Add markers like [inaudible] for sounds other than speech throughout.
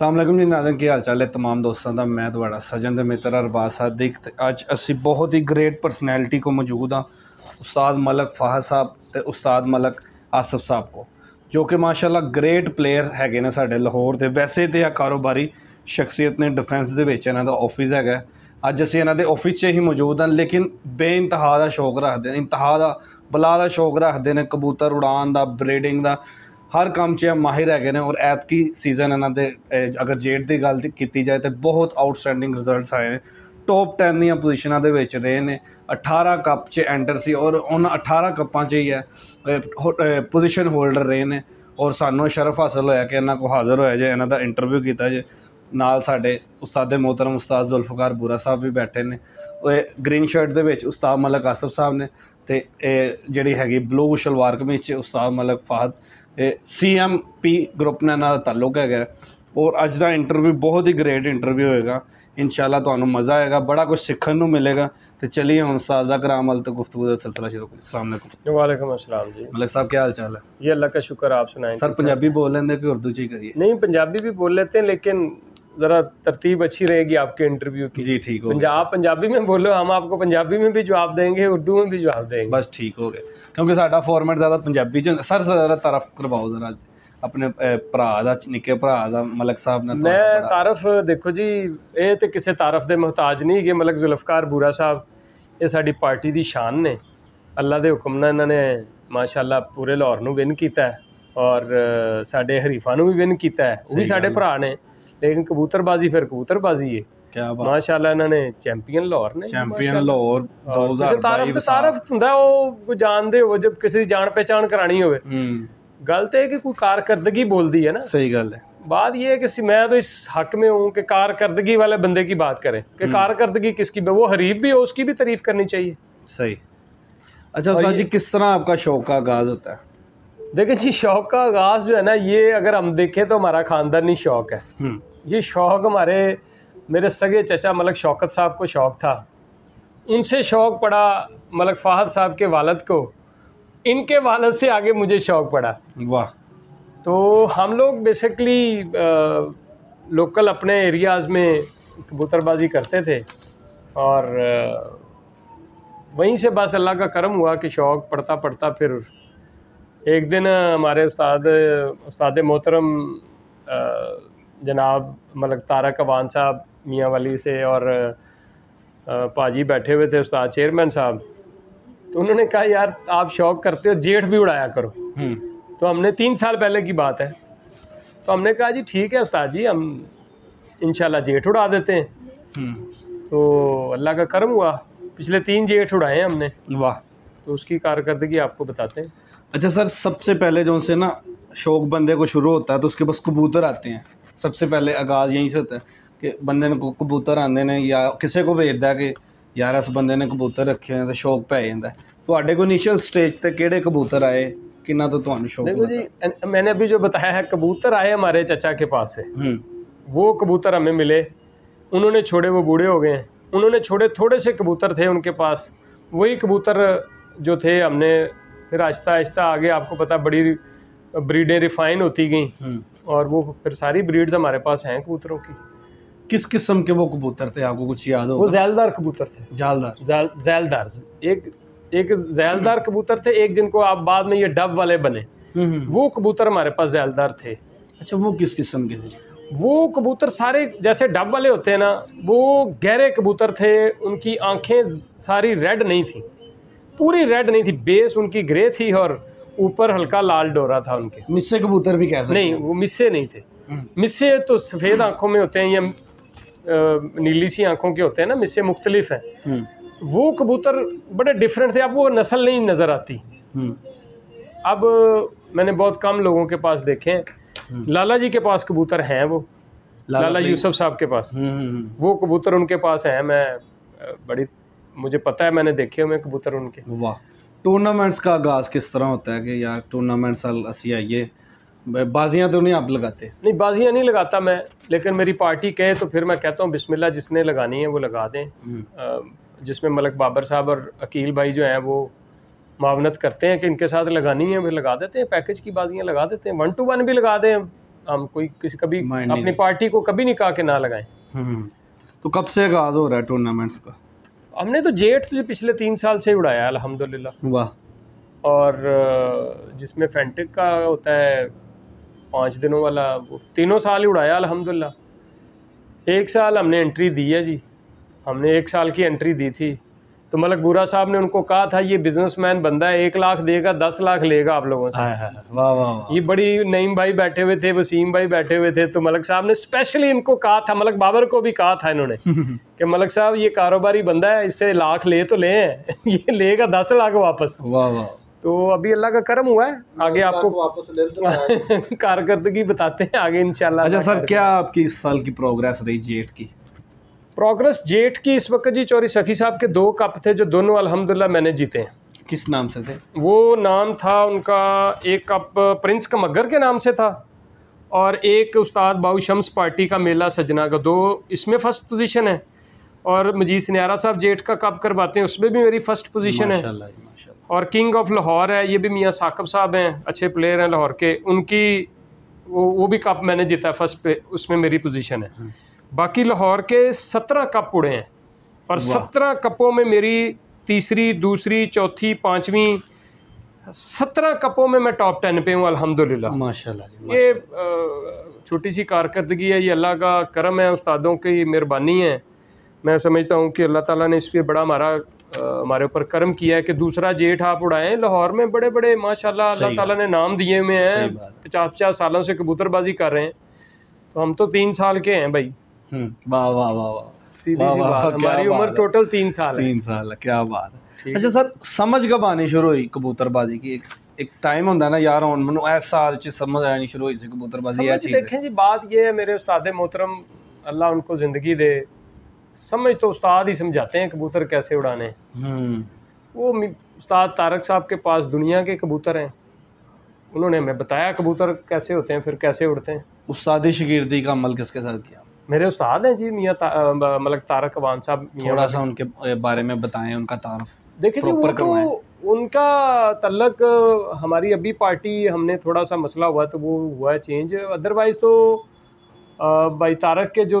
ਅਸਲਾਮ ਜੀ ਨਾਜ਼ਨ ਕੀ ਹਾਲ ਚਾਲ ਹੈ तमाम ਦੋਸਤਾਂ ਦਾ ਮੈਂ ਤੁਹਾਡਾ ਸਜਨ ਦੇ ਮਿੱਤਰ ਅਰਬਾਜ਼ ਸਾਦਿਕ ਤੇ ਅੱਜ ਅਸੀਂ ਬਹੁਤ ਹੀ ਗ੍ਰੇਟ ਪਰਸਨੈਲਿਟੀ ਕੋ ਮੌਜੂਦ ਹਾਂ ਉਸਤਾਦ ਮਲਕ ਫਾਹਦ ਸਾਹਿਬ ਤੇ ਉਸਤਾਦ ਮਲਕ ਆਸਫ ਸਾਹਿਬ ਕੋ ਜੋ ਕਿ ਮਾਸ਼ਾਅੱਲਾ ਗ੍ਰੇਟ ਪਲੇਅਰ ਹੈਗੇ ਨੇ ਸਾਡੇ ਲਾਹੌਰ ਦੇ ਵੈਸੇ ਤੇ ਆ ਕਾਰੋਬਾਰੀ ਸ਼ਖਸੀਅਤ ਨੇ ਡਿਫੈਂਸ ਦੇ ਵਿੱਚ ਇਹਨਾਂ ਦਾ ਆਫਿਸ ਹੈਗਾ ਹੈ। ਅੱਜ ਅਸੀਂ ਇਹਨਾਂ ਦੇ ਆਫਿਸ 'ਚ ਹੀ ਮੌਜੂਦ ਹਾਂ ਲੇਕਿਨ ਬੇਇੰਤਹਾ ਦਾ ਸ਼ੌਕ ਰੱਖਦੇ ਨੇ ਇੰਤਹਾ ਦਾ ਬਲਾ ਦਾ ਸ਼ੌਕ ਰੱਖਦੇ ਨੇ ਕਬੂਤਰ ਉਡਾਨ ਦਾ ਬਰੀਡਿੰਗ ਦਾ ਹਰ ਕੰਮ 'ਚ ਇਹ ਮਾਹਿਰ ਹੈਗੇ ਨੇ ਔਰ ਐਤਕੀ ਸੀਜ਼ਨ ਇਹਨਾਂ ਦੇ ਅਗਰ ਜੇਡ ਦੀ ਗੱਲ ਕੀਤੀ ਜਾਏ ਤਾਂ ਬਹੁਤ ਆਊਟਸਟੈਂਡਿੰਗ ਰਿਜ਼ਲਟਸ ਆਏ ਨੇ। ਟੌਪ 10 ਦੀਆਂ ਪੋਜੀਸ਼ਨਾਂ ਦੇ ਵਿੱਚ ਰਹੇ ਨੇ। 18 ਕੱਪ 'ਚ ਐਂਟਰ ਸੀ ਔਰ ਉਹਨਾਂ 18 ਕੱਪਾਂ 'ਚ ਹੀ ਹੈ ਪੋਜੀਸ਼ਨ ਹੋਲਡਰ ਰਹੇ ਨੇ। ਔਰ ਸਾਨੂੰ ਸ਼ਰਫ ਹਾਸਲ ਹੋਇਆ ਕਿ ਇਹਨਾਂ ਕੋ ਹਾਜ਼ਰ ਹੋਇਆ ਜੇ, ਇਹਨਾਂ ਦਾ ਇੰਟਰਵਿਊ ਕੀਤਾ ਜੇ। ਨਾਲ ਸਾਡੇ ਉਸਤਾਦੇ ਮੋਹਤਰਮ ਉਸਤਾਦ ਜ਼ੁਲਫਕਾਰ ਬੂਰਾ ਸਾਹਿਬ ਵੀ ਬੈਠੇ ਨੇ। ਉਹ ਗ੍ਰੀਨ ਸ਼ਰਟ ਦੇ ਵਿੱਚ ਉਸਤਾਦ ਮਲਕ ਆਸਫ ਸਾਹਿਬ ਨੇ ਤੇ ਇਹ ਜਿਹੜੀ ਹੈਗੀ ਬਲੂ ਸ਼ਲਵਾਰ ਕਮੀਜ਼ 'ਚ ਉਸਤਾਦ ਮਲਕ ਫਾਹਦ ਸੀਐਮਪੀ ਗਰੁੱਪ ਨਾਲ ਇਹਨਾਂ ਦਾ ਤਾਲੁਕ ਹੈਗਾ ਔਰ ਅੱਜ ਦਾ ਇੰਟਰਵਿਊ ਬਹੁਤ ਹੀ ਗ੍ਰੇਟ ਇੰਟਰਵਿਊ ਹੋਏਗਾ ਇਨਸ਼ਾਅੱਲਾ ਤੁਹਾਨੂੰ ਮਜ਼ਾ ਆਏਗਾ ਬੜਾ ਕੁਝ ਸਿੱਖਣ ਨੂੰ ਮਿਲੇਗਾ ਤੇ ਚਲਿਏ ਹੁਣ ਉਸਤਾਜ਼ਾ ਕਰਾਮ ਅਲ ਤੇ ਗੁਫ਼ਤਗੂ ਦਾ ਸਿਲਸਿਲਾ ਸ਼ੁਰੂ ਕਰੀਏ ਅਸਲਾਮ ਅਲੈਕੁਮ वालेकुम अस्सलाम जी ਮਲਕ ਸਾਹਿਬ ਕੀ ਹਾਲ ਚਾਲ ਹੈ ये अल्लाह का शुक्र आप सुनाएं ਸਰ ਪੰਜਾਬੀ ਬੋਲ ਲੈਂਦੇ ਕਿ ਉਰਦੂ ਚ ਹੀ ਕਰੀਏ नहीं पंजाबी भी बोल लेते हैं लेकिन ज़रा तरतीब अच्छी रहेगी आपके इंटरव्यू की जी ठीक हो गया पंजाब पंजाबी में बोलो हम आपको पंजाबी में भी जवाब देंगे उर्दू में भी जवाब देंगे ਬਸ ਠੀਕ ਹੋ ਗਏ ਕਿਉਂਕਿ ਸਾਡਾ ਫਾਰਮੈਟ ਜ਼ਿਆਦਾ ਪੰਜਾਬੀ ਚ ਹੁੰਦਾ। ਸਰ ਜ਼ਰਾ ਤਰਫ ਕਰਵਾਓ ਜ਼ਰਾ ਆਪਣੇ ਅਹ, ਭਰਾ ਦਾ ਨਿੱਕੇ ਭਰਾ ਦਾ ਮਲਕ ਸਾਹਿਬ ਨੇ ਤੁਹਾਨੂੰ ਮੈਂ ਬੜਾ- ਤਾਰਫ ਦੇਖੋ ਜੀ ਇਹ ਤੇ ਕਿਸੇ ਤਾਰਫ ਦੇ ਮੁਹਤਾਜ ਨਹੀਂ ਹੈਗੇ ਮਲਕ ਜ਼ੁਲਫਕਾਰ ਬੂਰਾ ਸਾਹਿਬ ਇਹ ਸਾਡੀ ਪਾਰਟੀ ਦੀ ਸ਼ਾਨ ਨੇ ਅੱਲਾ ਦੇ ਹੁਕਮ ਨਾਲ ਇਹਨਾਂ ਨੇ ਮਾਸ਼ਾਅੱਲਾ ਪੂਰੇ ਲਾਹੌਰ ਨੂੰ ਵਿਨ ਕੀਤਾ ਹੈ ਔਰ ਅ, ਸਾਡੇ ਹਰੀਫਾਂ ਨੂੰ ਵੀ ਵਿਨ ਕੀਤਾ ਹੈ ਉਹ ਵੀ ਸਹੀ ਸਾਡੇ ਗੱਲ ਹੈ। ਭਰਾ ਨੇ ਲੇਕਿਨ ਕਬੂਤਰਬਾਜ਼ੀ ਫਿਰ ਕਬੂਤਰਬਾਜ਼ੀ ਹੈ ਕਿਆ ਬਾਤ ਮਾਸ਼ਾਅੱਲਾ ਇਹਨਾਂ ਨੇ ਚੈਂਪੀਅਨ ਲਾਹੌਰ ਨੇ ਚੈਂਪੀਅਨ ਲਾਹੌਰ ਕਿਸੇ ਤਾਰਫ 2022 ਤੇ ਤਾਰਫ ਹੁੰਦਾ ਉਹ ਕੋਈ ਜਾਣਦੇ ਹੋ ਜਦ ਕਿਸੇ ਦੀ ਜਾਣ ਪਹਿਚਾਣ ਕਰਾਣੀ ਹੋਵੇ ਹੂੰ ਗੱਲ ਤੇ ਇਹ ਕਿ ਕੋਈ कारकर्दगी बोलती है ना सही गल है बात ये है कि सी- मैं तो इस हक में हूँ कि कारकर्दगी वाले बंदे की बात करें कि कारकर्दगी किसकी वो हरीफ भी हो उसकी भी तारीफ करनी चाहिए सही अच्छा उस्ताद जी किस तरह आपका शौक का आगाज होता है देखिए जी शौक का आगाज़ जो है ना ये अगर हम देखें तो हमारा ख़ानदानी शौक है हम्म ये शौक हमारे मेरे सगे चचा मलक शौकत साहब को शौक था। उनसे शौक पड़ा मलक फ़ाहद साहब के वालद को। इनके वालद से आगे मुझे शौक पड़ा। वाह। तो हम लोग बेसिकली लोकल अपने एरियाज़ में कबूतरबाजी करते थे और वहीं से बस अल्लाह का करम हुआ कि शौक़ पढ़ता पढ़ता फिर एक दिन हमारे उस्ताद उस्ताद मोहतरम जनाब मलक तारक अवान साहब मियाँ वाली से और पाजी बैठे हुए थे उस्ताद चेयरमैन साहब। तो उन्होंने कहा यार आप शौक़ करते हो जेठ भी उड़ाया करो। हम्म। तो हमने तीन साल पहले की बात है। तो हमने कहा जी ठीक है उस्ताद जी हम इंशाल्लाह जेठ उड़ा देते हैं। हम्म। तो अल्लाह का कर्म हुआ। पिछले तीन जेठ उड़ाए हैं हमने। वाह। तो उसकी कारकर्दगी आपको बताते हैं। अच्छा सर सबसे पहले जो से ना शौक बंदे को शुरू होता है तो उसके पास कबूतर आते हैं। सबसे पहले आगाज़ यहीं से होता है कि बंदे ने कबूतर आते हैं या किसी को भेजदा कि यार इस बंद ने कबूतर रखे हुए ਤਾਂ ਸ਼ੌਕ ਪੈ ਜਾਂਦਾ ਤੁਹਾਡੇ ਕੋਲ ਇਨੀਸ਼ੀਅਲ ਸਟੇਜ ਤੇ ਕਿਹੜੇ ਕਬੂਤਰ ਆਏ ਕਿੰਨਾ ਤੋਂ ਤੁਹਾਨੂੰ ਸ਼ੌਕ मैंने अभी जो बताया है कबूतर आए हमारे चचा के पास से। हम्म। वो कबूतर हमें मिले। उन्होंने छोड़े वो बूढ़े हो गए हैं। उन्होंने छोड़े थोड़े से कबूतर थे उनके पास। वही कबूतर जो थे हमने फिर आहिस्ता आहिस्ता आगे आपको पता बड़ी ब्रीडें रिफाइन होती गई। और वो फिर सारी ब्रीड्स हमारे पास हैं कबूतरों की। किस किस्म के वो कबूतर थे? आपको कुछ याद हो वो जैलदार कबूतर थे। जालदार। जैलदार। एक एक जैलदार कबूतर थे एक जिनको आप बाद में ये डब वाले बने। हम्म, हम्म। वो कबूतर हमारे पास जैलदार थे। अच्छा वो किस किस्म के थे? वो कबूतर सारे जैसे डब वाले होते हैं ना वो गहरे कबूतर थे उनकी आँखें सारी रेड नहीं थी। पूरी रेड नहीं थी बेस उनकी ग्रे थी और ऊपर हल्का लाल डोरा था उनके। मिस्से कबूतर भी कह सकते नहीं वो मिस्से नहीं थे। हम्म, मिस्से तो सफ़ेद आँखों में होते हैं या नीली सी आँखों के होते हैं ना मिस्से मुख्तलिफ़ हैं। हम्म, वो कबूतर बड़े डिफरेंट थे अब वो नस्ल नहीं नज़र आती। हम्म, अब मैंने बहुत कम लोगों के पास देखे हैं। लाला जी के पास कबूतर हैं वो। लाला फरीद। यूसुफ साहब के पास। वो कबूतर उनके पास हैं मैं बड़ी मुझे पता है मैंने देखे हुए कबूतर उनके। वाह। टूर्नामेंट्स का आगाज़ किस तरह होता है कि यार टूर्नामेंट साल असी आइए बाजियाँ तो नहीं आप लगाते? नहीं बाजियाँ नहीं लगाता मैं लेकिन मेरी पार्टी कहे तो फिर मैं कहता हूँ बिस्मिल्लाह जिसने लगानी है वो लगा दें। हम्म, जिसमें मलक बाबर साहब और अकील भाई जो हैं वो मावनत करते हैं कि इनके साथ लगानी है फिर लगा देते हैं पैकेज की बाजियाँ लगा देते हैं। वन टू वन भी लगा दें हम कोई किसी कभी अपनी पार्टी को कभी नहीं कहा कि ना लगाएँ। हम्म। तो कब से आगाज़ हो रहा है टूर्नामेंट्स का? हमने तो जेट तो पिछले तीन साल से ही उड़ाया अल्हम्दुलिल्लाह। वाह। और जिसमें फेंटिक का होता है पाँच दिनों वाला वो तीनों साल ही उड़ाया अल्हम्दुलिल्लाह। एक साल हमने एंट्री दी है जी। हमने एक साल की एंट्री दी थी। तो मलक बुरा साहब ने उनको कहा था ये बिजनेसमैन बंदा है एक लाख देगा दस लाख लेगा आप लोगों से। वाह वाह ये बड़ी नईम भाई बैठे हुए थे वसीम भाई बैठे हुए थे तो मलक साहब ने स्पेशली इनको कहा था मलक बाबर को भी कहा था इन्होंने [laughs] कि मलक साहब ये कारोबारी बंदा है इससे लाख ले तो ले [laughs] ये लेगा दस लाख वापस। वाह वाह। तो अभी अल्लाह का करम हुआ है आगे आपको वापस ले तो [laughs] कारकर्दगी बताते हैं आगे इंशाल्लाह अच्छा सर क्या आपकी इस साल की प्रोग्रेस रही जेट की? प्रोग्रेस जेठ की इस वक्त जी चौरी सखी साहब के दो कप थे जो दोनों अल्हम्दुलिल्लाह मैंने जीते हैं। किस नाम से थे? वो नाम था उनका एक कप प्रिंस कमगर के नाम से था और एक उस्ताद बाऊ शम्स पार्टी का मेला सजना का। दो इसमें फ़र्स्ट पोजीशन है और मजीद सनियारा साहब जेठ का कप करवाते हैं उसमें भी मेरी फ़र्स्ट पोजीशन है। और किंग ऑफ़ लाहौर है ये भी मियाँ साकब साहब हैं अच्छे प्लेयर हैं लाहौर के। उनकी वो वो भी कप मैंने जीता है फ़र्स्ट पे उसमें मेरी पोजीशन है। बाकी लाहौर के सत्रह कप उड़े हैं। और सत्रह कपों में मेरी तीसरी दूसरी चौथी पाँचवीं सत्रह कपों में मैं टॉप टेन पे हूँ अल्हम्दुलिल्लाह। माशाल्लाह ये छोटी सी कारकर्दगी है ये अल्लाह का करम है उस्तादों की मेहरबानी है। मैं समझता हूँ कि अल्लाह ताला ने इस पर बड़ा हमारा हमारे ऊपर कर्म किया है कि दूसरा जेठ आप उड़ाएँ। लाहौर में बड़े बड़े माशाल्लाह अल्लाह ताला ने नाम दिए हुए हैं। पचास पचास सालों से कबूतरबाजी कर रहे हैं। तो हम तो तीन साल के हैं भाई। हम्म, हमारी उम्र टोटल तीन साल तीन साल क्या बात अच्छा सर समझ कब आनी शुरू हुई कबूतरबाजी की? एक ना यार हूँ मैं इस साल समझ आनी शुरू हुई कबूतरबाजी देखें जी बात है मेरे उस्ताद मोहतरम अल्लाह उनको ज़िंदगी दे। समझ तो उस्ताद ही समझाते हैं कबूतर कैसे उड़ाने। हम्म। वो उस्ताद तारक साहब के पास दुनिया के कबूतर हैं। उन्होंने हमें बताया कबूतर कैसे होते हैं फिर कैसे उड़ते हैं। उस्ताद शगीर्दी का अमल किसके साथ किया? मेरे उस्ताद हैं जी मियाँ ता, मलक तारक अवान साहब मियाँ थोड़ा सा उनके बारे में बताएँ उनका तारफ देखिए जी वो तो उनका तल्लक हमारी अभी पार्टी हमने थोड़ा सा मसला हुआ तो वो हुआ है चेंज अदरवाइज़ तो भाई तारक के जो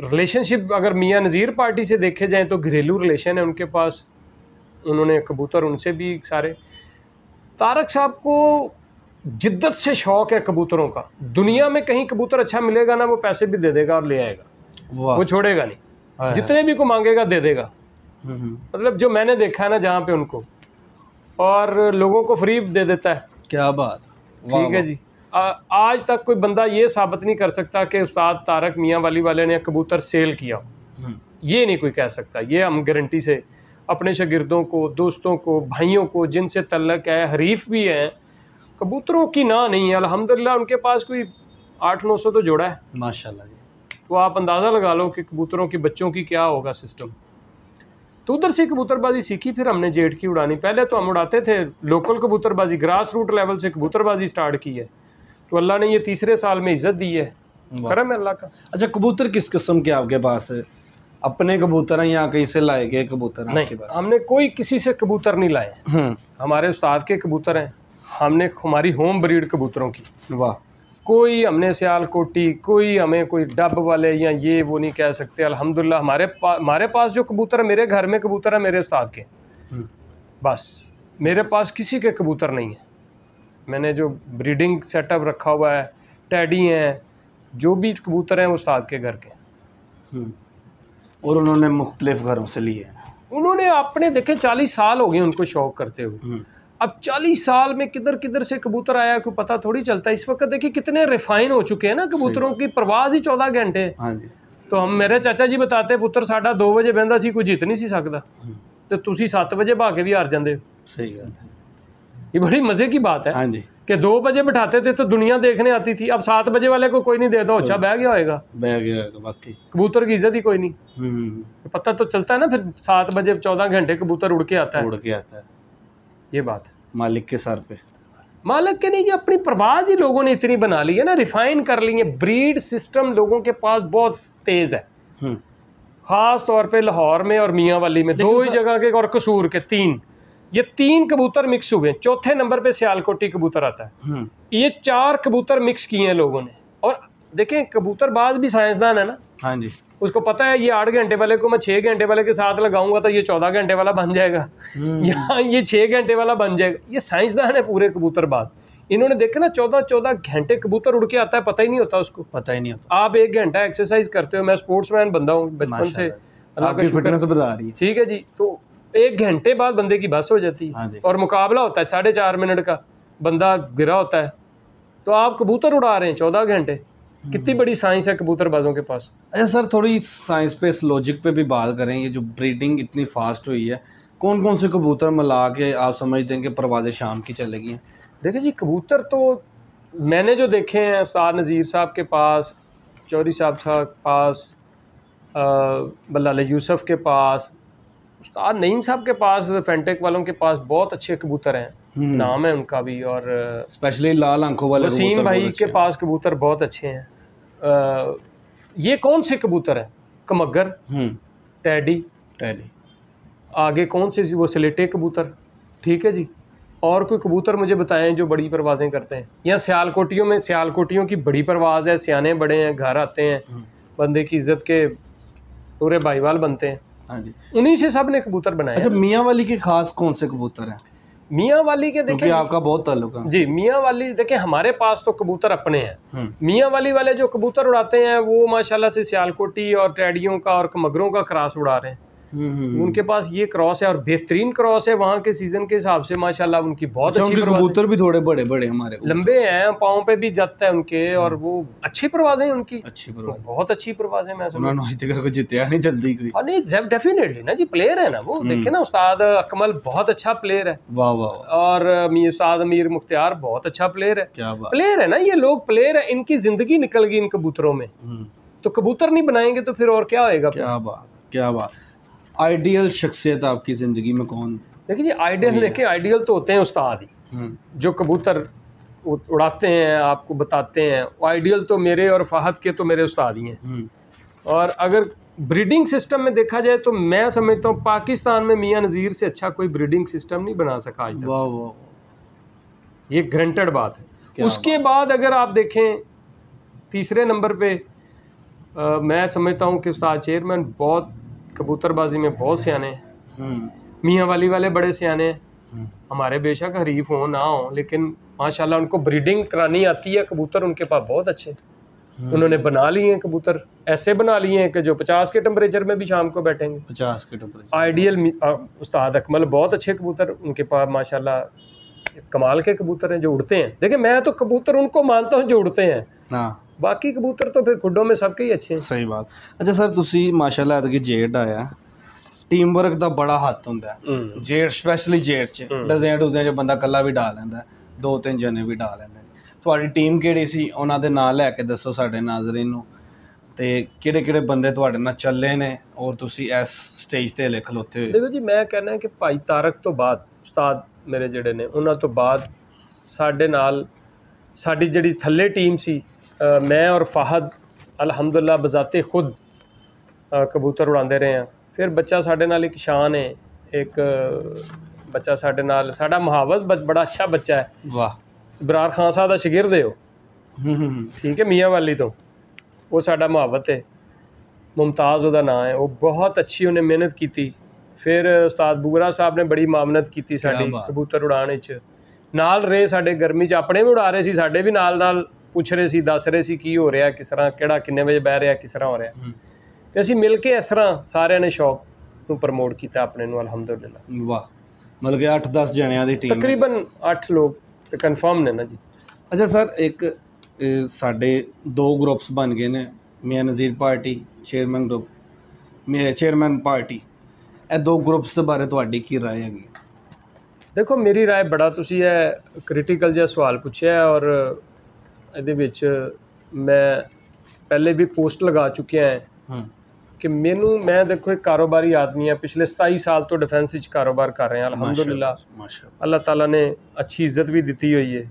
रिलेशनशिप अगर मियाँ नज़ीर पार्टी से देखे जाएँ तो घरेलू रिलेशन है उनके पास। उन्होंने कबूतर उनसे भी सारे। तारक साहब को जिद्दत से शौक है कबूतरों का। दुनिया में कहीं कबूतर अच्छा मिलेगा ना वो पैसे भी दे देगा और ले आएगा। वो छोड़ेगा नहीं। जितने भी को मांगेगा दे देगा। हम्म, हम्म, मतलब जो मैंने देखा है ना जहाँ पे उनको और लोगों को फ्री दे देता है। क्या बात। ठीक है जी। आ, आज तक कोई बंदा ये साबित नहीं कर सकता कि उस्ताद तारक मियाँ वाली वाले ने कबूतर सेल किया हम्म, ये नहीं कोई कह सकता। ये हम गारंटी से अपने शागिर्दों को दोस्तों को भाइयों को जिनसे तल्लक है हरीफ भी हैं कबूतरों की ना नहीं है अल्हम्दुलिल्लाह उनके पास कोई आठ नौ सौ तो जोड़ा है। माशाल्लाह जी। तो आप अंदाज़ा लगा लो कि कबूतरों के बच्चों की क्या होगा सिस्टम तो उधर से कबूतरबाजी सीखी फिर हमने जेट की उड़ानी। पहले तो हम उड़ाते थे लोकल कबूतरबाजी ग्रास रूट लेवल से कबूतरबाजी स्टार्ट की है। तो अल्लाह ने ये तीसरे साल में इज़्ज़त दी है। करम है अल्लाह का। अच्छा कबूतर किस किस्म के आपके पास है? अपने कबूतर हैं या कहीं से लाए गए कबूतर नहीं हमने कोई किसी से कबूतर नहीं लाए। हम्म। हमारे उस्ताद के कबूतर हैं। हमने हमारी होम ब्रीड कबूतरों की। वाह। कोई हमने सियाल कोटी कोई हमें कोई डब वाले या ये वो नहीं कह सकते। अल्हम्दुलिल्लाह हमारे पास हमारे पास जो कबूतर है मेरे घर में कबूतर है मेरे उस्ताद के। हम्म, बस मेरे पास किसी के कबूतर नहीं है। मैंने जो ब्रीडिंग सेटअप रखा हुआ है टैडी हैं जो भी कबूतर हैं वो उस्ताद के घर के। हम्म। और उन्होंने मुख्तलिफ़ घरों से लिए हैं। उन्होंने अपने देखे चालीस साल हो गए उनको शौक करते हुए। हम्म, अब चालीस साल में किधर किधर से कबूतर आया कोई पता थोड़ी चलता इस वक्त देखिए कितने रिफाइन हो चुके हैं ना कबूतरों की परवाज ही चौदह घंटे है। हाँ जी तो हम मेरे चाचा जी बताते ਪੁੱਤਰ ਸਾਡਾ 2 ਵਜੇ ਬਹਿੰਦਾ ਸੀ ਕੋਈ ਜਿੱਤ ਨਹੀਂ ਸੀ ਸਕਦਾ ਤੇ ਤੁਸੀਂ 7 ਵਜੇ ਭਾ ਕੇ ਵੀ ਹਾਰ ਜਾਂਦੇ ਹੋ सही गल है ये बड़ी मजे की बात है हाँ जी कि दो बजे बिठाते थे तो दुनिया देखने आती थी अब सात बजे वाले को कोई नहीं देता अच्छा बह गया होएगा बह गया वाकई कबूतर की इज्जत ही कोई नहीं हम्म पता तो चलता है ना फिर सात बजे चौदह घंटे कबूतर उड़ के आता है उड़ के आता है ये बात है। मालिक के सर पे। मालक के नहीं ये अपनी परवाज ही लोगों ने इतनी बना ली है ना रिफाइन कर ली है। ब्रीड सिस्टम लोगों के पास बहुत तेज है। हम्म। खास तौर पे लाहौर में और मियाँ वाली में दो ही जगह के और कसूर के तीन। ये तीन कबूतर मिक्स हुए चौथे नंबर पे सियालकोटी कबूतर आता है। हम्म। ये चार कबूतर मिक्स किए हैं लोगों ने। और देखें कबूतरबाज भी साइंसदान है ना। हाँ जी। उसको पता है ये आठ घंटे वाले को मैं छः घंटे वाले के साथ लगाऊँगा तो ये चौदह घंटे वाला बन जाएगा। हम्म। या ये छः घंटे वाला बन जाएगा। ये साइंसदान है पूरे कबूतरबाज इन्होंने देखा ना चौदह चौदह घंटे कबूतर उड़ के आता है पता ही नहीं होता उसको। पता ही नहीं होता। आप एक घंटा एक्सरसाइज करते हो मैं स्पोर्ट्समैन बंदा हूँ बचपन से। आपकी फिटनेस बता रही है। ठीक है जी तो एक घंटे बाद बंदे की बस हो जाती हाँ। है। और मुकाबला होता है साढ़े चार मिनट का बंदा गिरा होता है। तो आप कबूतर उड़ा रहे हैं चौदह घंटे। कितनी बड़ी साइंस है कबूतरबाजों के पास अच्छा सर थोड़ी साइंस पे इस लॉजिक पे भी बात करें ये जो ब्रीडिंग इतनी फास्ट हुई है कौन कौन से कबूतर मिला के आप समझते हैं कि परवाज़ें शाम की चलेगी हैं देखिए जी कबूतर तो मैंने जो देखे हैं उस्ताद नज़ीर साहब के पास चौधरी साहब के पास बल्ला बल्लाल यूसुफ के पास उस्ताद नईम साहब के पास फेंटेक वालों के पास बहुत अच्छे कबूतर हैं। नाम है उनका भी और स्पेशली लाल आँखों वाले वसीम भाई के पास कबूतर बहुत अच्छे हैं। ये कौन से कबूतर हैं? कमगर हम्म। टैडी। टैडी। आगे कौन से वो स्लेटे कबूतर? ठीक है जी। और कोई कबूतर मुझे बताएँ जो बड़ी परवाज़ें करते हैं? या सियालकोटियों में सियालकोटियों की बड़ी परवाज़ है सियाने बड़े हैं घर आते हैं हम्म। बंदे की इज़्ज़त के पूरे भाईवाल बनते हैं। हाँ जी। उन्हीं से सबने कबूतर बनाए अच्छा मियाँ वाली के खास कौन से कबूतर हैं? मियाँ वाली के देखिए देखें आपका बहुत ताल्लुक है। जी मियाँ वाली देखिए हमारे पास तो कबूतर अपने हैं। हम्म। मियाँ वाली वाले जो कबूतर उड़ाते हैं वो माशाल्लाह से सियालकोटी और टैडियों का और मगरों का क्रास उड़ा रहे हैं। उनके पास ये क्रॉस है और बेहतरीन क्रॉस है वहाँ के सीज़न के हिसाब से माशाल्लाह उनकी बहुत अच्छा अच्छी कबूतर भी थोड़े बड़े बड़े हमारे लंबे हैं पाँव पे भी जाता है उनके और वो अच्छी परवाजें हैं उनकी। अच्छी परवाज़। बहुत अच्छी परवाजें मैं तक कोई जितया नहीं जल्दी कोई। और नहीं जब डेफिनेटली ना जी प्लेयर है ना वो। देखे ना उस्ताद अकमल बहुत अच्छा प्लेयर है। वाह वाह और उस्ताद अमीर मुख्तियार बहुत अच्छा प्लेयर है। क्या प्लेयर है ना ये लोग प्लेयर है इनकी ज़िंदगी निकल गई इन कबूतरों में। हम्म, तो कबूतर नहीं बनाएँगे तो फिर और क्या होएगा क्या बात क्या बात। आइडियल शख्सियत आपकी ज़िंदगी में कौन? देखिए जी आइडियल देखिए आइडियल तो होते हैं उस्ताद ही। हम्म, जो कबूतर उड़ाते हैं आपको बताते हैं वो आइडियल तो मेरे और फाहद के तो मेरे उस्ताद ही हैं। हम्म, और अगर ब्रीडिंग सिस्टम में देखा जाए तो मैं समझता हूँ पाकिस्तान में मियाँ नज़ीर से अच्छा कोई ब्रीडिंग सिस्टम नहीं बना सका आज तक। वाह वाह ये ग्रंटेड बात है। उसके बाद अगर आप देखें तीसरे नंबर पे अ, मैं समझता हूँ कि उस्ताद चेयरमैन बहुत कबूतरबाजी में बहुत सियाने हम्म, मियाँ वाली वाले बड़े सियाने हैं। हम्म, हमारे बेशक हरीफ हों ना हो लेकिन माशाल्लाह उनको ब्रीडिंग करानी आती है। कबूतर उनके पास बहुत अच्छे हम्म। उन्होंने बना लिए हैं कबूतर ऐसे बना लिए हैं कि जो पचास के टेम्परेचर में भी शाम को बैठेंगे। पचास के टेम्परेचर आइडियल उस्ताद अकमल बहुत अच्छे कबूतर उनके पास माशाल्लाह कमाल के कबूतर हैं जो उड़ते हैं। देखिए मैं तो कबूतर उनको मानता हूँ जो उड़ते हैं। हाँ। बाकी कबूतर तो फिर खुडों में सबके ही अच्छे हैं ਸਹੀ ਬਾਤ ਅੱਛਾ ਸਰ ਤੁਸੀਂ ਮਾਸ਼ਾਅੱਲਾ ਐਤਕੀ ਜੇਡ ਆਇਆ ਟੀਮ ਵਰਕ ਦਾ ਬੜਾ ਹੱਥ ਹੁੰਦਾ ਹੈ हम्म, ਜੇਡ ਸਪੈਸ਼ਲੀ ਜੇਡ ਚ ਹੂੰ। ਡਜ਼ੈਂਟ ਡੁਜ਼ੈਂਟ ਚ ਬੰਦਾ ਇਕੱਲਾ ਵੀ ਡਾ ਲੈਂਦਾ ਹੈ, ਦੋ ਤਿੰਨ ਜਣੇ ਵੀ ਡਾ ਲੈਂਦੇ ਨੇ ਤੁਹਾਡੀ ਟੀਮ ਕਿਹੜੀ ਸੀ ਉਹਨਾਂ ਦੇ ਨਾਂ ਲੈ ਕੇ ਦੱਸੋ ਸਾਡੇ ਨਾਜ਼ਰੀਨ ਨੂੰ ਤੇ ਕਿਹੜੇ ਕਿਹੜੇ ਬੰਦੇ ਤੁਹਾਡੇ ਨਾਲ ਚੱਲੇ ਨੇ ਔਰ ਤੁਸੀਂ ਇਸ ਸਟੇਜ ਤੇ ਲਿਖ ਖਲੋਤੇ ਹੋਏ ਦੇਖੋ ਜੀ ਮੈਂ ਕਹਿੰਦਾ ਕਿ ਭਾਈ ਤਾਰਕ ਤੋਂ ਬਾਅਦ ਉਸਤਾਦ ਮੇਰੇ ਜਿਹੜੇ ਨੇ ਉਹਨਾਂ ਤੋਂ ਬਾਅਦ ਸਾਡੇ ਨਾਲ ਸਾਡੀ ਜਿਹੜੀ ਥੱਲੇ ਟੀਮ ਸੀ ਅ, ਮੈਂ ਔਰ ਫਾਹਦ ਅਲਹਮਦੁਲਿਲਾ ਬਜ਼ਾਤੇ ਖੁਦ ਅ, ਕਬੂਤਰ ਉਡਾਉਂਦੇ ਰਹੇ ਹਾਂ ਫਿਰ ਬੱਚਾ ਸਾਡੇ ਨਾਲ ਇੱਕ ਸ਼ਾਨ ਹੈ ਇੱਕ ਬੱਚਾ ਸਾਡੇ ਨਾਲ ਸਾਡਾ ਮੁਹਾਵਤ ਬ- ਬੜਾ ਅੱਛਾ ਬੱਚਾ ਹੈ ਵਾਹ ਇਬਰਾਰ ਖਾਨ ਸਾਹਿਬ ਦਾ ਸ਼ਾਗਿਰਦ ਹੈ ਉਹ ਹੂੰ ਹੂੰ ਹੂੰ ਠੀਕ ਹੈ ਮੀਆਂ ਵਾਲੀ ਤੋਂ ਉਹ ਸਾਡਾ ਮੁਹਾਵਤ ਹੈ ਮੁਮਤਾਜ਼ ਉਹਦਾ ਨਾਮ ਹੈ ਉਹ ਬਹੁਤ ਅੱਛੀ ਉਹਨੇ ਮਿਹਨਤ ਕੀਤੀ ਫਿਰ ਉਸਤਾਦ ਬੂਗਰਾ ਸਾਹਿਬ ਨੇ ਬੜੀ ਮਾਮਨਤ ਕੀਤੀ ਸਾਡੀ ਬਾਤ। ਕਬੂਤਰ ਉਡਾਉਣ ਵਿੱਚ ਨਾਲ ਰਹੇ ਸਾਡੇ ਗਰਮੀ 'ਚ ਆਪਣੇ ਵੀ ਉਡਾ ਰਹੇ ਸੀ ਸਾਡੇ ਵੀ ਨਾਲ ਨਾਲ पूछ रहे थे दस रहे थे कि हो रहा किस तरह कि किन्ने बजे बह रहा किस तरह हो रहा। हम्म। तो असं मिल के इस तरह सारे ने शौक को प्रमोट किया अपने अलहमदुल्ला वाह। मतलब कि अठ दस जन तकरीबन अठ लोग कन्फर्म ने ना जी। अच्छा सर एक साढ़े दो ग्रुप्स बन गए ने मियाँ नज़ीर पार्टी चेयरमैन ग्रुप मे चेयरमैन पार्टी। ए दो ग्रुप्स के बारे थोड़ी की राय हैगी? देखो मेरी राय बड़ा तुम्हें क्रिटिकल जहा सवाल पूछे और ਇਹਦੇ ਵਿੱਚ ਮੈਂ ਪਹਿਲੇ ਵੀ ਪੋਸਟ ਲਗਾ ਚੁੱਕਿਆ ਹਾਂ ਹੂੰ। ਕਿ ਮੈਨੂੰ ਮੈਂ ਦੇਖੋ ਇੱਕ ਕਾਰੋਬਾਰੀ ਆਦਮੀ ਹਾਂ। ਪਿਛਲੇ 27 ਸਾਲ ਤੋਂ ਡਿਫੈਂਸ ਵਿੱਚ ਕਾਰੋਬਾਰ ਕਰ ਰਿਹਾ ਅਲਹਮਦੁਲਿਲਾ। ਮਾਸ਼ਾਅੱਲਾ ਅੱਲਾਹ ਤਾਲਾ ਨੇ ਅੱਛੀ ਇੱਜ਼ਤ ਵੀ ਦਿੱਤੀ ਹੋਈ ਹੈ।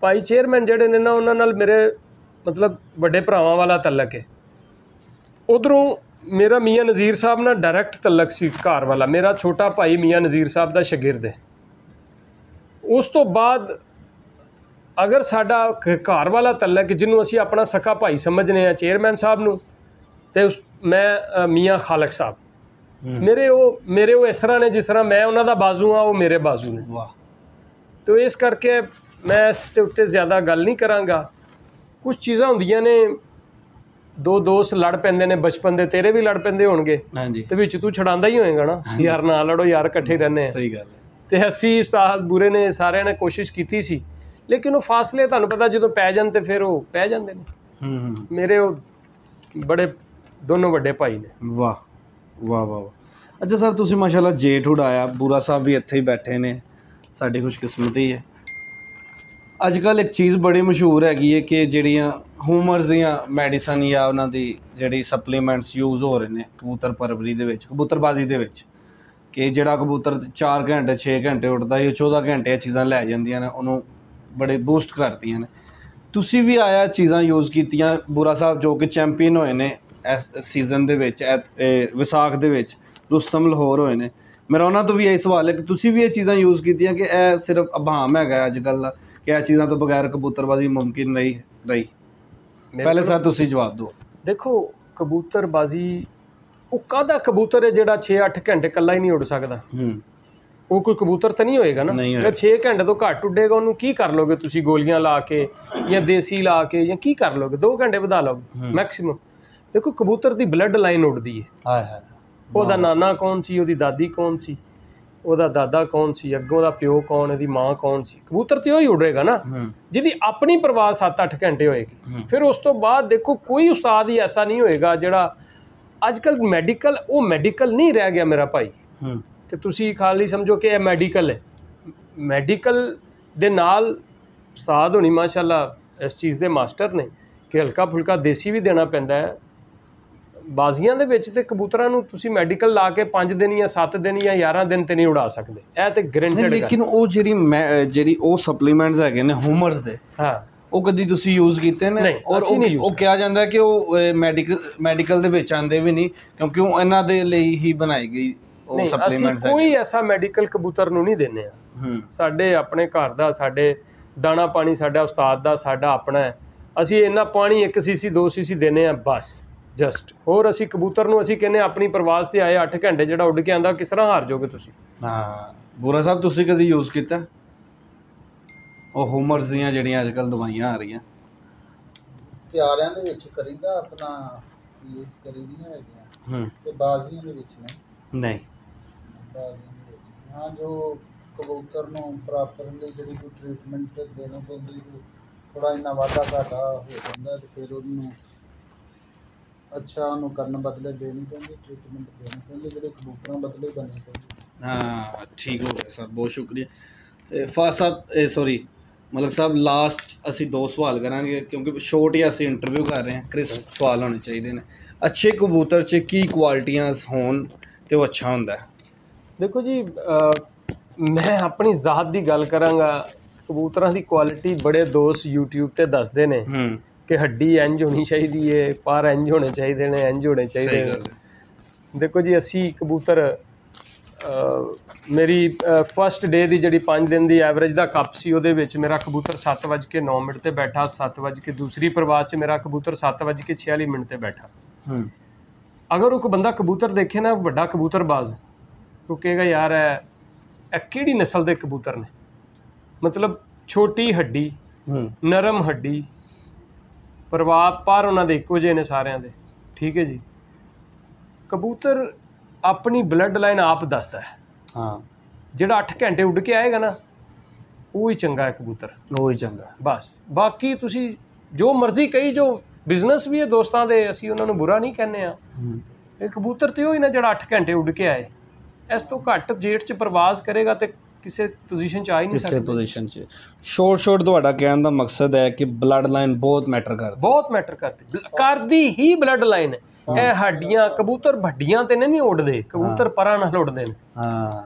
ਭਾਈ ਚੇਅਰਮੈਨ ਜਿਹੜੇ ਨੇ ਨਾ ਉਹਨਾਂ ਨਾਲ ਮੇਰੇ ਮਤਲਬ ਵੱਡੇ ਭਰਾਵਾਂ ਵਾਲਾ ਤਲਕ ਹੈ। ਉਧਰੋਂ ਮੇਰਾ ਮੀਆਂ ਨਜ਼ੀਰ ਸਾਹਿਬ ਨਾਲ ਡਾਇਰੈਕਟ ਤਲਕ ਸੀ ਘਰ ਵਾਲਾ। ਮੇਰਾ ਛੋਟਾ ਭਾਈ ਮੀਆਂ ਨਜ਼ੀਰ ਸਾਹਿਬ ਦਾ ਸ਼ਾਗਿਰਦ ਹੈ। ਉਸ ਤੋਂ ਬਾਅਦ ਅਗਰ ਸਾਡਾ ਘਰ ਵਾਲਾ ਤਲਕ ਜਿਹਨੂੰ ਅਸੀਂ ਆਪਣਾ ਸਕਾ ਭਾਈ ਸਮਝਨੇ ਆ ਚੇਅਰਮੈਨ ਸਾਹਿਬ ਨੂੰ ਤੇ ਮੈਂ ਮੀਆਂ ਖਾਲਕ ਸਾਹਿਬ। ਮੇਰੇ ਉਹ ਮੇਰੇ ਉਹ ਇਸ ਤਰ੍ਹਾਂ ਨੇ ਜਿਸ ਤਰ੍ਹਾਂ ਮੈਂ ਉਹਨਾਂ ਦਾ ਬਾਜ਼ੂ ਆ ਉਹ ਮੇਰੇ ਬਾਜ਼ੂ ਨੇ। ਵਾਹ। ਤੋ ਇਸ ਕਰਕੇ ਮੈਂ ਇਸ ਦੇ ਉੱਤੇ ਜ਼ਿਆਦਾ ਗੱਲ ਨਹੀਂ ਕਰਾਂਗਾ। ਕੁਝ ਚੀਜ਼ਾਂ ਹੁੰਦੀਆਂ ਨੇ ਦੋ ਦੋਸਤ ਲੜ ਪੈਂਦੇ ਨੇ ਬਚਪਨ ਦੇ ਤੇਰੇ ਵੀ ਲੜ ਪੈਂਦੇ ਹੋਣਗੇ। ਹਾਂਜੀ। ਤੇ ਵਿੱਚ ਤੂੰ ਛਡਾਂਦਾ ਹੀ ਹੋਏਗਾ ਨਾ। ਯਾਰ ਨਾ ਲੜੋ ਯਾਰ ਇਕੱਠੇ ਰਹਿੰਦੇ ਆ। ਸਹੀ ਗੱਲ ਤੇ ਅਸੀਂ ਉਸਤਾਦ ਬੁਰੇ ਨੇ ਸਾਰਿਆਂ ਨੇ ਕੋਸ਼ਿਸ਼ ਕੀਤੀ ਸੀ। ਲੇਕਿਨ ਉਹ ਫਾਸਲੇ ਤੁਹਾਨੂੰ ਪਤਾ ਜਦੋਂ ਪੈ ਜਾਣ ਤੇ ਫਿਰ ਉਹ ਪੈ ਜਾਂਦੇ ਨੇ। ਹੂੰ ਹੂੰ। ਮੇਰੇ ਉਹ ਬੜੇ ਦੋਨੋਂ ਵੱਡੇ ਭਾਈ ਨੇ। ਵਾਹ ਵਾਹ ਵਾਹ। ਅੱਛਾ ਸਰ ਤੁਸੀਂ ਮਾਸ਼ਾਅੱਲਾ ਜੇਠ ਉਡਾਇਆ ਬੂਰਾ ਸਾਹਿਬ ਵੀ ਇੱਥੇ ਹੀ ਬੈਠੇ ਨੇ। ਸਾਡੀ ਖੁਸ਼ਕਿਸਮਤੀ ਹੈ। ਅੱਜ ਕੱਲ ਇੱਕ ਚੀਜ਼ ਬੜੀ ਮਸ਼ਹੂਰ ਹੈਗੀ ਹੈ ਕਿ ਜਿਹੜੀਆਂ ਹਿਊਮਰਸ ਦੀਆਂ ਮੈਡੀਸਨ ਜਾਂ ਉਹਨਾਂ ਦੀ ਜਿਹੜੀ ਸਪਲੀਮੈਂਟਸ ਯੂਜ਼ ਹੋ ਰਹੇ ਨੇ ਕਬੂਤਰ ਪਰਵਰੀ ਦੇ ਵਿੱਚ ਕਬੂਤਰਬਾਜ਼ੀ ਦੇ ਵਿੱਚ ਕਿ ਜਿਹੜਾ ਕਬੂਤਰ 4 ਘੰਟੇ 6 ਘੰਟੇ ਉੱਡਦਾ ਹੈ ਉਹ 14 ਘੰਟੇ ਇਹ ਚੀਜ਼ਾਂ ਲੈ ਜਾਂਦੀਆਂ ਨੇ ਉਹਨੂੰ ਬੜੇ ਬੂਸਟ ਕਰਦੀਆਂ ਨੇ। ਤੁਸੀਂ ਵੀ ਆਇਆ ਚੀਜ਼ਾਂ ਯੂਜ਼ ਕੀਤੀਆਂ ਬੁਰਾ ਸਾਹਿਬ ਜੋ ਕਿ ਚੈਂਪੀਅਨ ਹੋਏ ਨੇ ਇਸ ਸੀਜ਼ਨ ਦੇ ਵਿੱਚ ਵਿਸਾਖ ਦੇ ਵਿੱਚ ਰੁਸਤਮ ਲਾਹੌਰ ਹੋਏ ਨੇ। ਮੇਰਾ ਉਹਨਾਂ ਤੋਂ ਵੀ ਇਹ ਸਵਾਲ ਹੈ ਕਿ ਤੁਸੀਂ ਵੀ ਇਹ ਚੀਜ਼ਾਂ ਯੂਜ਼ ਕੀਤੀਆਂ ਕਿ ਇਹ ਸਿਰਫ ਅਭਾਮ ਹੈਗਾ ਅੱਜ ਕੱਲ੍ਹ ਦਾ ਕਿ ਇਹ ਚੀਜ਼ਾਂ ਤੋਂ ਬਗੈਰ ਕਬੂਤਰਬਾਜ਼ੀ ਮੁਮਕਿਨ ਨਹੀਂ ਰਹੀ? ਪਹਿਲੇ ਕੋਲ- ਸਰ ਤੁਸੀਂ ਜਵਾਬ ਦਿਓ। ਦੇਖੋ ਕਬੂਤਰਬਾਜ਼ੀ ਉਹ ਕਾਹਦਾ ਕਬੂਤਰ ਹੈ ਜਿਹੜਾ 6-8 ਘੰਟੇ ਇਕੱਲਾ ਹੀ ਨਹੀਂ ਉੱਡ ਸਕਦਾ? ਹੂੰ। ਉਹ ਕੋਈ ਕਬੂਤਰ ਤਾਂ ਨਹੀਂ ਹੋਏਗਾ ਨਾ? ਨਹੀਂ ਜਿਹੜਾ 6 ਘੰਟੇ ਤੋਂ ਘੱਟ ਉੱਡੇਗਾ ਉਹਨੂੰ ਕੀ ਕਰ ਲੋਗੇ ਤੁਸੀਂ ਗੋਲੀਆਂ ਲਾ ਕੇ ਜਾਂ ਦੇਸੀ ਲਾ ਕੇ ਜਾਂ ਕੀ ਕਰ ਲੋਗੇ? 2 ਘੰਟੇ ਵਧਾ ਲਓਗੇ। ਮੈਕਸਿਮਮ ਦੇਖੋ ਕਬੂਤਰ ਦੀ ਬਲੱਡ ਲਾਈਨ ਉੱਡਦੀ ਹੈ ਹਾਏ ਹਾਏ। ਉਹਦਾ ਨਾਨਾ ਕੌਣ ਸੀ? ਉਹਦੀ ਦਾਦੀ ਕੌਣ ਸੀ? ਉਹਦਾ ਦਾਦਾ ਕੌਣ ਸੀ? ਅੱਗੋਂ ਦਾ ਪਿਓ ਕੌਣ? ਇਹਦੀ ਮਾਂ ਕੌਣ ਸੀ? ਕਬੂਤਰ ਤੇ ਉਹ ਹੀ ਉੱਡੇਗਾ ਨਾ? ਹੂੰ। ਜਿਹਦੀ ਆਪਣੀ ਪ੍ਰਵਾਹ 7-8 ਘੰਟੇ ਹੋਏਗੀ। ਫਿਰ ਉਸ ਤੋਂ ਬਾਅਦ ਦੇਖੋ ਕੋਈ ਉਸਤਾਦ ਹੀ ਐਸਾ ਨਹੀਂ ਹੋਏਗਾ ਜਿਹੜਾ ਅੱਜ ਕੱਲ ਮੈਡੀਕਲ ਉਹ ਮੈਡੀਕਲ ਨਹੀਂ ਰਹਿ ਗਿਆ ਮੇਰਾ ਭਾਈ। ਹੂੰ। ਕਿ ਤੁਸੀਂ ਖਾਲੀ ਸਮਝੋ ਕਿ ਇਹ ਮੈਡੀਕਲ ਹੈ। ਮੈਡੀਕਲ ਦੇ ਨਾਲ ਉਸਤਾਦ ਹੋਣੀ ਮਾਸ਼ਾਅੱਲਾ ਇਸ ਚੀਜ਼ ਦੇ ਮਾਸਟਰ ਨੇ ਕਿ ਹਲਕਾ ਫੁਲਕਾ ਦੇਸੀ ਵੀ ਦੇਣਾ ਪੈਂਦਾ ਹੈ। ਬਾਜ਼ੀਆਂ ਦੇ ਵਿੱਚ ਤੇ ਕਬੂਤਰਾਂ ਨੂੰ ਤੁਸੀਂ ਮੈਡੀਕਲ ਲਾ ਕੇ 5 ਦਿਨ ਜਾਂ 7 ਦਿਨ ਜਾਂ 11 ਦਿਨ ਤੇ ਨਹੀਂ ਉਡਾ ਸਕਦੇ। ਇਹ ਤੇ ਗਰੰਟਡ ਲੇਕਿਨ ਉਹ ਜਿਹੜੀ ਜਿਹੜੀ ਉਹ ਸਪਲੀਮੈਂਟਸ ਹੈਗੇ ਨੇ ਹਿਊਮਰਸ ਦੇ ਹਾਂ। ਉਹ ਕਦੀ ਤੁਸੀਂ ਯੂਜ਼ ਕੀਤੇ ਨੇ? ਔਰ ਉਹ ਕਿਹਾ ਜਾਂਦਾ ਕਿ ਉਹ ਮੈਡੀਕਲ ਮੈਡੀਕਲ ਦੇ ਵਿੱਚ ਆਂਦੇ ਵੀ ਨਹੀਂ ਕਿਉਂਕਿ ਉਹ ਇਹਨਾਂ ਦੇ ਲਈ ਹੀ ਬਣਾਈ ਗਈ ਉਹ ਨਹੀਂ ਅਸੀਂ ਸਪਲੀਮੈਂਟਸ ਕੋਈ ਐਸਾ ਮੈਡੀਕਲ ਕਬੂਤਰ ਨੂੰ ਨਹੀਂ ਦਿੰਦੇ ਆ। ਹੂੰ। ਸਾਡੇ ਆਪਣੇ ਘਰ ਦਾ ਸਾਡੇ ਦਾਣਾ ਪਾਣੀ ਸਾਡਾ ਉਸਤਾਦ ਦਾ ਸਾਡਾ ਆਪਣਾ ਹੈ। ਅਸੀਂ ਇੰਨਾ ਪਾਣੀ 1 ਸੀਸੀ 2 ਸੀਸੀ ਦਿੰਨੇ ਆ ਬਸ ਜਸਟ ਹੋਰ ਅਸੀਂ ਕਬੂਤਰ ਨੂੰ ਅਸੀਂ ਕਹਿੰਨੇ ਆਪਣੀ ਪ੍ਰਵਾਸ ਤੇ ਆਏ 8 ਘੰਟੇ ਜਿਹੜਾ ਉੱਡ ਕੇ ਆਂਦਾ ਕਿਸ ਤਰ੍ਹਾਂ ਹਾਰ ਜਾਓਗੇ ਤੁਸੀਂ? ਹਾਂ। ਬੁਰਾ ਸਾਹਿਬ ਤੁਸੀਂ ਕਦੀ ਯੂਜ਼ ਕੀਤਾ? ਉਹ ਹਿਊਮਰਸ ਦੀਆਂ ਜਿਹੜੀਆਂ ਅੱਜ ਕੱਲ ਦਵਾਈਆਂ ਆ ਰਹੀਆਂ। ਪਿਆਰਿਆਂ ਦੇ ਵਿੱਚ ਕਰੀਦਾ ਆਪਣਾ ਯੂਜ਼ ਕਰੀਦੀਆਂ ਹੈਗੀਆਂ। ਹੂੰ। ਤੇ ਬਾਜ਼ੀਆਂ ਦੇ ਵਿੱਚ ਨਹੀਂ। ਨਹੀਂ। ਬਾਜ਼ੀਆਂ ਦੇ ਵਿੱਚ। ਹਾਂ, ਜੋ ਕਬੂਤਰ ਨੂੰ ਪ੍ਰੋਪਰਲੀ ਜਿਹੜੀ ਕੋਈ ਟ੍ਰੀਟਮੈਂਟ ਦੇਣੀ ਪੈਂਦੀ ਥੋੜਾ ਇੰਨਾ ਵਾਧਾ ਘਾਟਾ ਹੋ ਜਾਂਦਾ ਤੇ ਫਿਰ ਉਹਨੂੰ ਅੱਛਾ ਉਹਨੂੰ ਕਰਨ ਬਦਲੇ ਦੇਣੀ ਪੈਂਦੀ ਟ੍ਰੀਟਮੈਂਟ ਦੇਣੀ ਪੈਂਦੀ, ਜਿਹੜੇ ਕਬੂਤਰਾਂ ਬਦਲੇ ਕਰਨੀ ਪੈਂਦੀ। ਹਾਂ, ਠੀਕ ਹੋ ਗਿਆ ਸਰ, ਬਹੁਤ ਸ਼ੁਕਰੀਆ। ਫਾਸ ਸਾਹਿਬ, ਇਹ ਸੌਰੀ ਮਲਕ ਸਾਹਿਬ ਲਾਸਟ ਅਸੀਂ ਦੋ ਸਵਾਲ ਕਰਾਂਗੇ, ਕਿਉਂਕਿ ਸ਼ੋਰਟ ਹੀ ਅਸੀਂ ਇੰਟਰਵਿਊ ਕਰ ਰਹੇ ਹਾਂ ਕ੍ਰਿਸਪ ਸਵਾਲ ਹੋਣੇ ਚਾਹੀਦੇ ਨੇ। ਅੱਛੇ ਕਬੂਤਰ 'ਚ ਕੀ ਕੁਆਲਿਟੀਆਂ ਹੋਣ ਤੇ ਉਹ ਅੱਛਾ ਹੁੰਦਾ ਹੈ? ਦੇਖੋ ਜੀ ਮੈਂ ਆਪਣੀ ਜ਼ਾਤ ਦੀ ਗੱਲ ਕਰਾਂਗਾ। ਕਬੂਤਰਾਂ ਦੀ ਕੁਆਲਿਟੀ ਬੜੇ ਦੋਸਤ YouTube ਤੇ ਦੱਸਦੇ ਨੇ ਕਿ ਹੱਡੀ ਇੰਜ ਹੋਣੀ ਚਾਹੀਦੀ ਏ ਪਰ ਇੰਜ ਹੋਣੇ ਚਾਹੀਦੇ ਨੇ ਇੰਜ ਹੋਣੇ ਚਾਹੀਦੇ ਨੇ। ਦੇਖੋ ਜੀ ਅਸੀਂ ਕਬੂਤਰ ਮੇਰੀ ਫਸਟ ਡੇ ਦੀ ਜਿਹੜੀ 5 ਦਿਨ ਦੀ ਐਵਰੇਜ ਦਾ ਕੱਪ ਸੀ ਉਹਦੇ ਵਿੱਚ ਮੇਰਾ ਕਬੂਤਰ 7:09 ਮਿੰਟ ਤੇ ਬੈਠਾ 7:00 ਦੂਸਰੀ ਪ੍ਰਵਾਸ 'ਚ ਮੇਰਾ ਕਬੂਤਰ 7:46 ਮਿੰਟ ਤੇ ਬੈਠਾ। ਹੂੰ। ਅਗਰ ਉਹ ਕੋਈ ਬੰਦਾ ਕਬੂਤਰ ਦੇਖੇ ਨਾ ਵੱਡਾ ਕਬੂਤਰਬਾਜ਼ ਉਹ ਕਹੇਗਾ ਯਾਰ ਇਹ ਇਹ ਕਿਹੜੀ ਨਸਲ ਦੇ ਕਬੂਤਰ ਨੇ? ਮਤਲਬ ਛੋਟੀ ਹੱਡੀ ਹੂੰ। ਨਰਮ ਹੱਡੀ ਪ੍ਰਵਾਹ ਪਰ ਉਹਨਾਂ ਦੇ ਇੱਕੋ ਜਿਹੇ ਨੇ ਸਾਰਿਆਂ ਦੇ ਠੀਕ ਹੈ ਜੀ? ਕਬੂਤਰ ਆਪਣੀ ਬਲੱਡ ਲਾਈਨ ਆਪ ਦੱਸਦਾ ਹੈ। ਹਾਂ। ਜਿਹੜਾ 8 ਘੰਟੇ ਉੱਡ ਕੇ ਆਏਗਾ ਨਾ ਉਹ ਹੀ ਚੰਗਾ ਹੈ ਕਬੂਤਰ। ਉਹ ਹੀ ਚੰਗਾ ਬਸ। ਬਾਕੀ ਤੁਸੀਂ ਜੋ ਮਰਜ਼ੀ ਕਹੀ ਜੋ ਬਿਜ਼ਨਸ ਵੀ ਹੈ ਦੋਸਤਾਂ ਦੇ ਅਸੀਂ ਉਹਨਾਂ ਨੂੰ ਬੁਰਾ ਨਹੀਂ ਕਹਿੰਦੇ ਆ ਹੂੰ। ਇਹ ਕਬੂਤਰ ਤੇ ਉਹ ਹੀ ਨਾ ਜਿਹੜਾ 8 ਘੰਟੇ ਉੱਡ ਕੇ ਆਏ। ਇਸ ਤੋਂ ਘੱਟ ਜੇਟ 'ਚ ਪ੍ਰਵਾਸ ਕਰੇਗਾ ਤੇ ਕਿਸੇ ਪੋਜੀਸ਼ਨ 'ਚ ਆ ਹੀ ਨਹੀਂ ਕਿਸੇ ਸਕਦਾ ਪੋਜੀਸ਼ਨ 'ਚ ਸ਼ੋਰਟ ਸ਼ੋਰਟ ਤੁਹਾਡਾ ਕਹਿਣ ਦਾ ਮਕਸਦ ਹੈ ਕਿ ਬਲੱਡ ਲਾਈਨ ਬਹੁਤ ਮੈਟਰ ਕਰਦੀ ਬਹੁਤ ਮੈਟਰ ਕਰਦੀ ਬਲ- ਕਰਦੀ ਹੀ ਬਲੱਡ ਲਾਈਨ ਇਹ ਹੱਡੀਆਂ ਕਬੂਤਰ ਵੱਡੀਆਂ ਤੇ ਨਹੀਂ ਉੱਡਦੇ ਕਬੂਤਰ ਪਰਾਂ ਨਾਲ ਉੱਡਦੇ ਨੇ ਹਾਂ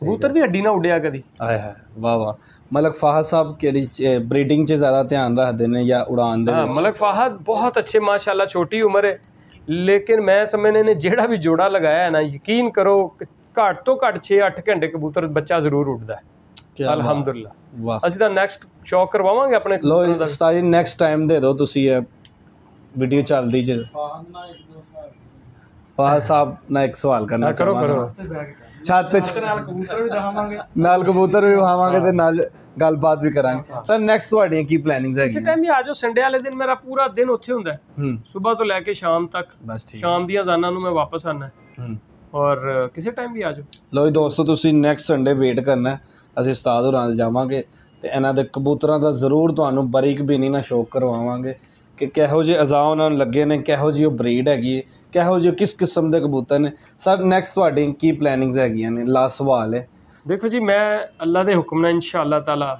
ਕਬੂਤਰ ਵੀ ਹੱਡੀ ਨਾਲ ਉੱਡਿਆ ਕਦੀ ਆਏ ਹਾਏ ਵਾਹ ਵਾਹ ਮਲਕ ਫਾਹਦ ਸਾਹਿਬ ਕਿਹੜੀ ਬਰੀਡਿੰਗ 'ਚ ਜ਼ਿਆਦਾ ਧਿਆਨ ਰੱਖਦੇ ਨੇ ਜਾਂ ਉਡਾਨ ਦੇ ਹਾਂ ਵਿੱਚ ਮਲਕ ਫਾਹਦ ਬਹੁਤ ਅੱਛੇ ਮਾਸ਼ਾਅੱਲਾ ਛੋਟੀ ਉਮਰ ਹੈ ਲੇਕਿਨ ਮੈਂ ਸਮਝਨੇ ਨੇ ਜਿਹੜਾ ਵੀ ਜੋੜਾ ਲਗਾਇਆ ਹੈ ਨਾ ਯਕੀਨ ਕਰੋ ਕਿ ਘੱਟ ਤੋਂ ਘੱਟ 6-8 ਘੰਟੇ ਕਬੂਤਰ ਬੱਚਾ ਜ਼ਰੂਰ ਉੱਡਦਾ ਹੈ। ਅਲਹਮਦੁਲਿਲਾ। ਵਾਹ। ਅਸੀਂ ਤਾਂ ਨੈਕਸਟ ਸ਼ੌਕ ਕਰਵਾਵਾਂਗੇ ਆਪਣੇ ਲੋ। ਉਸਤਾਦ ਜੀ ਨੈਕਸਟ ਟਾਈਮ ਦੇ ਦਿਓ ਤੁਸੀਂ ਇਹ ਵੀਡੀਓ ਚੱਲਦੀ ਜੇ ਨਾਲ ਫਾਹ ਸਾਹਿਬ ਨਾਲ ਇੱਕ ਸਵਾਲ ਕਰਨਾ ਹਾਂ, ਕਰੋ। ਕਰੋ। ਛੱਤ ਤੇ ਕਬੂਤਰ ਵੀ ਦਿਖਾਵਾਂਗੇ। ਨਾਲ ਕਬੂਤਰ ਵੀ ਵਹਾਵਾਂਗੇ ਤੇ ਨਾਲ ਗੱਲਬਾਤ ਵੀ ਕਰਾਂਗੇ। ਸਰ ਨੈਕਸਟ ਤੁਹਾਡੀਆਂ ਕੀ ਪਲੈਨਿੰਗਸ ਹੈਗੀਆਂ? ਟਾਈਮ ਵੀ ਆ ਜਾਓ ਸੰਡੇ ਵਾਲੇ ਦਿਨ ਮੇਰਾ ਪੂਰਾ ਦਿਨ ਉੱਥੇ ਹੁੰਦਾ ਹੈ। ਹੂੰ। ਸਵੇਰ ਤੋਂ ਲੈ ਕੇ ਸ਼ਾਮ ਤੱਕ। ਬਸ ਠੀਕ ਸ਼ਾਮ ਦੀਆਂ ਅਜ਼ਾਨਾਂ ਨੂੰ ਮੈਂ ਵਾਪਸ ਆਣਾ ਹੂੰ। ਔਰ ਅ, ਕਿਸੇ ਟਾਈਮ ਵੀ ਆ ਜਾਓ ਲੋ ਜੀ ਦੋਸਤੋ ਤੁਸੀਂ ਨੈਕਸਟ ਸੰਡੇ ਵੇਟ ਕਰਨਾ ਹੈ। ਅਸੀਂ ਉਸਤਾਦ ਹੋਰਾਂ ਨਾਲ ਜਾਵਾਂਗੇ ਤੇ ਇਹਨਾਂ ਦੇ ਕਬੂਤਰਾਂ ਦਾ ਜ਼ਰੂਰ ਤੁਹਾਨੂੰ ਬਰੀਕ ਬੀਨੀ ਨਾਲ ਸ਼ੌਕ ਕਰਵਾਵਾਂਗੇ ਕਿ ਕਿਹੋ ਜਿਹੇ ਅਜ਼ਾ ਉਹਨਾਂ ਨੂੰ ਲੱਗੇ ਨੇ ਕਿਹੋ ਜਿਹੀ ਉਹ ਬਰੀਡ ਹੈਗੀ ਹੈ ਕਿਹੋ ਜਿਹੇ ਕਿਸ ਕਿਸਮ ਦੇ ਕਬੂਤਰ ਨੇ ਸਰ ਨੈਕਸਟ ਤੁਹਾਡੀ ਕੀ ਪਲੈਨਿੰਗਸ ਹੈਗੀਆਂ ਨੇ ਲਾਸਟ ਸਵਾਲ ਹੈ ਦੇਖੋ ਜੀ ਮੈਂ ਅੱਲਾ ਦੇ ਹੁਕਮ ਨਾਲ ਇਨਸ਼ਾਅੱਲਾ ਤਾਲਾ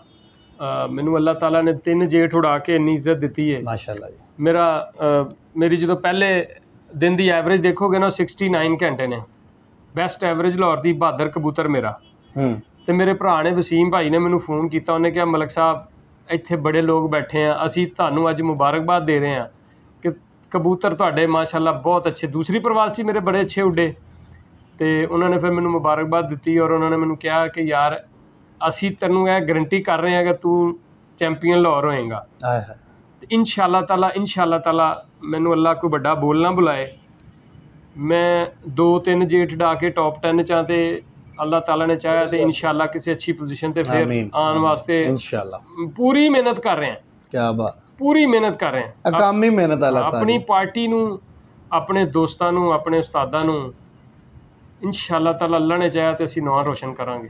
ਅ, ਮੈਨੂੰ ਅੱਲਾਹ ਤਾਲਾ ਨੇ ਤਿੰਨ ਜੇਠ ਉਡਾ ਕੇ ਇੰਨੀ ਇੱਜ਼ਤ ਦਿੱਤੀ ਹੈ ਮਾਸ਼ਾਅੱਲਾ ਜੀ ਮੇਰਾ ਅ, ਮੇਰੀ ਜਦੋਂ ਪਹਿਲੇ ਦਿਨ ਦੀ ਐਵਰੇਜ ਦੇਖੋਗੇ ਨਾ ਉਹ 69 ਘੰਟੇ ਨੇ ਬੈਸਟ ਐਵਰੇਜ ਲਾਹੌਰ ਦੀ ਬਹਾਦਰ ਕਬੂਤਰ ਮੇਰਾ। ਹੂੰ। ਤੇ ਮੇਰੇ ਭਰਾ ਨੇ ਵਸੀਮ ਭਾਈ ਨੇ ਮੈਨੂੰ ਫੋਨ ਕੀਤਾ ਉਹਨੇ ਕਿਹਾ ਮਲਕ ਸਾਹਿਬ ਇੱਥੇ ਬੜੇ ਲੋਕ ਬੈਠੇ ਆ ਅਸੀਂ ਤੁਹਾਨੂੰ ਅੱਜ ਮੁਬਾਰਕਬਾਦ ਦੇ ਰਹੇ ਆ ਕਿ ਕਬੂਤਰ ਤੁਹਾਡੇ ਮਾਸ਼ਾਅੱਲਾ ਬਹੁਤ ਅੱਛੇ। ਦੂਸਰੀ ਪ੍ਰਵਾਸੀ ਮੇਰੇ ਬੜੇ ਅੱਛੇ ਉੱਡੇ। ਤੇ ਉਹਨਾਂ ਨੇ ਫਿਰ ਮੈਨੂੰ ਮੁਬਾਰਕਬਾਦ ਦਿੱਤੀ ਔਰ ਉਹਨਾਂ ਨੇ ਮੈਨੂੰ ਕਿਹਾ ਕਿ ਯਾਰ ਅਸੀਂ ਤੈਨੂੰ ਇਹ ਗਰੰਟੀ ਕਰ ਰਹੇ ਹਾਂ ਕਿ ਤੂੰ ਚੈਂਪੀਅਨ ਲਾਹੌਰ ਹੋਏਗਾ। ਆਏ ਹਾਏ। ਤੇ ਇਨਸ਼ਾਅੱਲਾ ਤਾਲਾ ਇਨਸ਼ਾਅੱਲਾ ਤਾਲਾ ਮੈਨੂੰ ਅੱਲਾ ਕੋਈ ਵੱਡਾ ਬੋਲ ਨਾ ਬੁਲਾਏ। ਮੈਂ ਦੋ ਤਿੰਨ ਜੇਠ ਡਾ ਕੇ ਟੌਪ 10 ਚਾਂ ਤੇ ਅੱਲਾਹ ਤਾਲਾ ਨੇ ਚਾਹਿਆ ਤੇ ਇਨਸ਼ਾਅੱਲਾ ਕਿਸੇ ਅੱਛੀ ਪੋਜੀਸ਼ਨ ਤੇ ਫਿਰ ਆਮੀਨ। ਆਉਣ ਵਾਸਤੇ ਇਨਸ਼ਾਅੱਲਾ। ਪੂਰੀ ਮਿਹਨਤ ਕਰ ਰਹੇ। ਹਾਂ ਕੀ ਬਾਤ। ਪੂਰੀ ਮਿਹਨਤ ਕਰ ਰਹੇ। ਹਾਂ ਕੰਮ ਹੀ ਮਿਹਨਤ ਵਾਲਾ ਸਰ ਆਪਣੀ ਪਾਰਟੀ ਨੂੰ ਆਪਣੇ ਦੋਸਤਾਂ ਨੂੰ ਆਪਣੇ ਉਸਤਾਦਾਂ ਨੂੰ ਇਨਸ਼ਾਅੱਲਾ ਤਾਲਾ ਅੱਲਾ ਨੇ ਚਾਹਿਆ ਤੇ ਅਸੀਂ ਨਾਂ ਰੋਸ਼ਨ ਕਰਾਂਗੇ।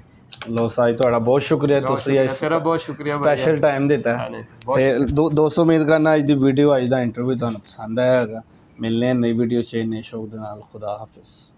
ਲੋ ਸਾਈ ਤੁਹਾਡਾ ਬਹੁਤ ਸ਼ੁਕਰੀਆ ਤੁਸੀਂ ਇਸ ਤੇਰਾ ਬਹੁਤ ਸ਼ੁਕਰੀਆ ਭਾਈ ਸਪੈਸ਼ਲ ਟਾਈਮ ਦਿੱਤਾ। ਹਾਂ, ਨਹੀਂ, ਬਹੁਤ ਤੇ ਦੋ- ਦੋਸਤੋ ਉਮੀਦ ਕਰਨਾ ਅੱਜ ਦੀ ਵੀਡੀਓ ਅੱਜ ਦਾ ਇੰਟਰਵਿਊ ਤੁਹਾਨੂੰ ਪਸੰਦ ਆਇਆ ਹੋਵੇਗਾ मिलने नई वीडियो चाहिए नए शौक दे खुदा हाफिज़।